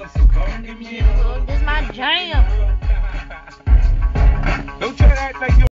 This my jam. Don't try to act like you